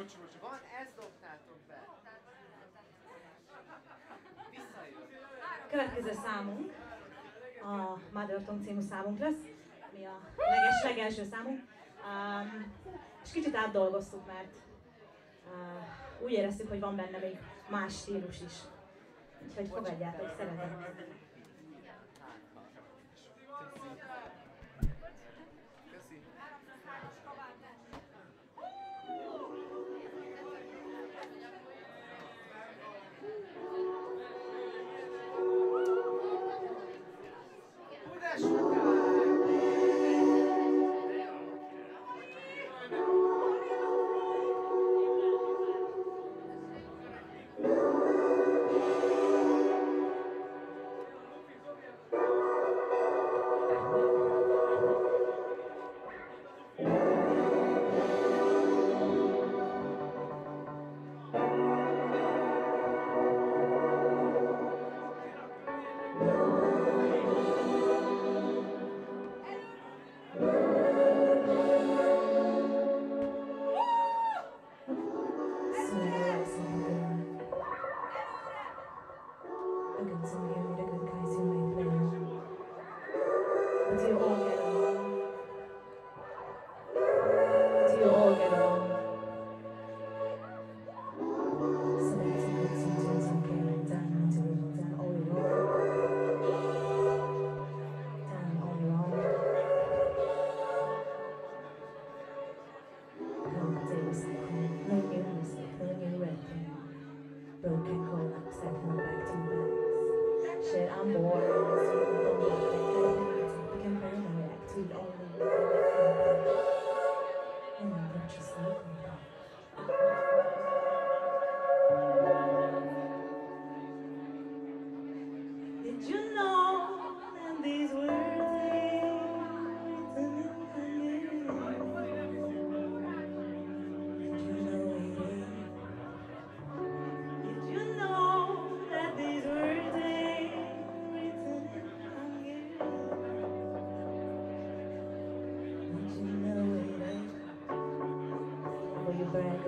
Bocsi, bocsi. Van, ezt dobtátok be. Visszajön. Következő számunk a Mother Tongue című számunk lesz, ami a leges, legelső számunk. Um, és kicsit átdolgoztuk, mert uh, úgy éreztük, hogy van benne még más stílus is. Úgyhogy fogadjátok szeretettel.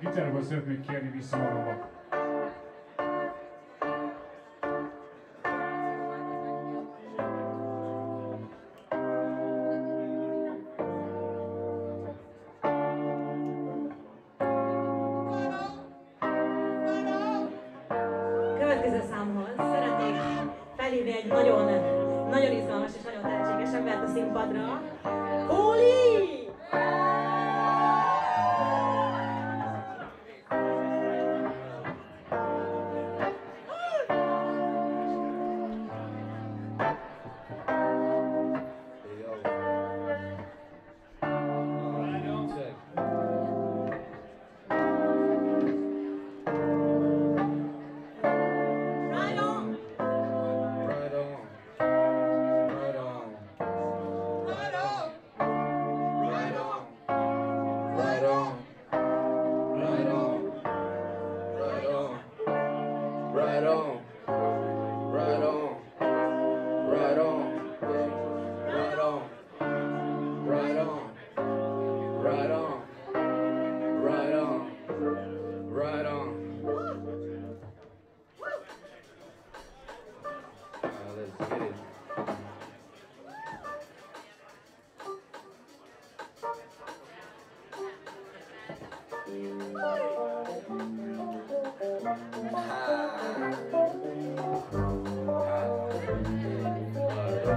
Gitárokat szeretnék kérni vissza magamat. Következő számhoz szeretnék felhívni egy nagyon, nagyon izgalmas és nagyon tehetséges embert a színpadra.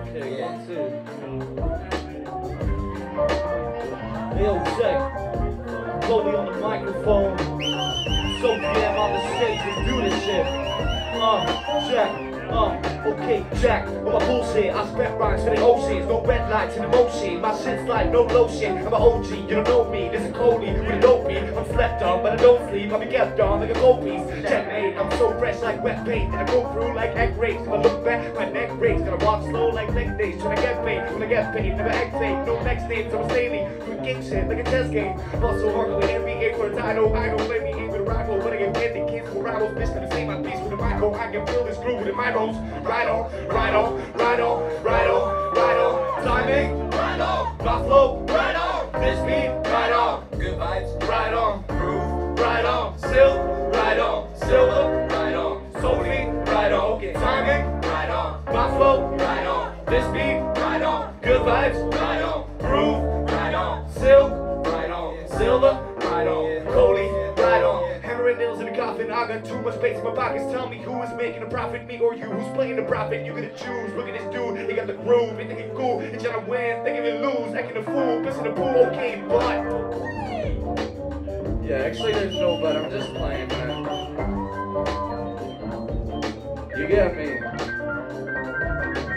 Okay, one, two. Yo, check. Cody on the microphone. Sophie M on the stage, let's do this shit. Uh, check. Okay, Jack, on my bullshit, I spent rhymes for the oceans, no red lights in the motion. My shit's like no lotion. I'm an OG, you don't know me. This is Cody a dope me. I'm slept on, but I don't sleep. I'm a kept on like a gold piece. Checkmate, I'm so fresh like wet paint. And I go through like egg race. If I look back, my neck breaks. Gotta walk slow like leg days. Tryna get paid, when I get paid, never fake. No next names, I'm daily. Doing gang shit like a chess game. I'm Also hard with NBA for a title. I don't let me a rival. When I get the kids will rivals. Bitch, gonna say my piece with a micro. I can feel this groove with my bones. Right on, right on, right on, right on, right on. Timing, right on. My flow, right on. This beat, right on. Good vibes, right on. Groove, right on. Silk, right on. Silver, right on. Sophie, right on. Okay, timing, right on. My flow, right on. This beat, right on. Good vibes, right on. Groove, right on. Silk, right on. Silver, got too much space in my pockets. Tell me who is making a profit, me or you? Who's playing the profit? You gotta choose. Look at this dude. He got the groove. He thinking cool. He trying to win. Thinking he lose. Acting a fool. Pissing the pool. Okay, but. Yeah, actually, there's no but. I'm just playing, man. You get me?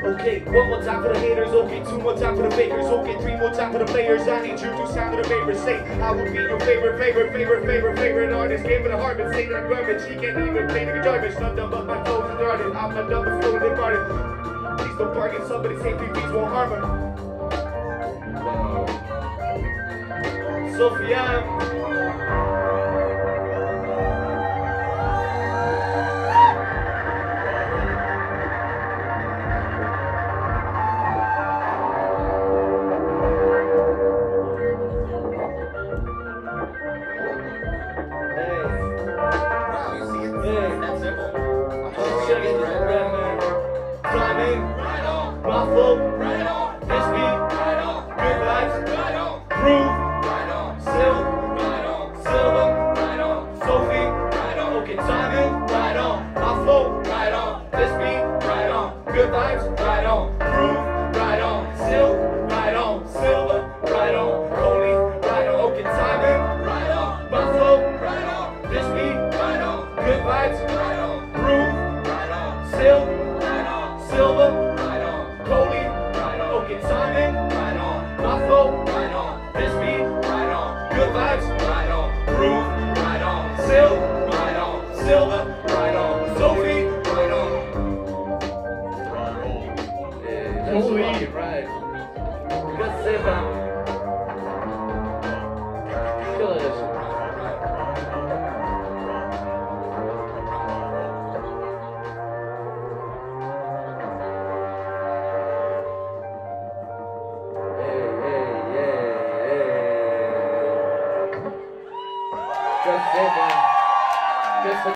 Okay, one more time for the haters, okay, two more time for the fakers, okay, three more time for the players. I need you to sound to the favor. Say, I will be your favorite, favorite, favorite, favorite, favorite artist. Gave it a heart, but say that I'm garbage. She can't even play the guitar. Not dumb, but my flow's retarded. I'm not dumb, but still retarded. Please don't bargain, somebody say PPs won't harm her. Sophia. Good vibes, right on. Groove, right on. Silk, right on. Silver,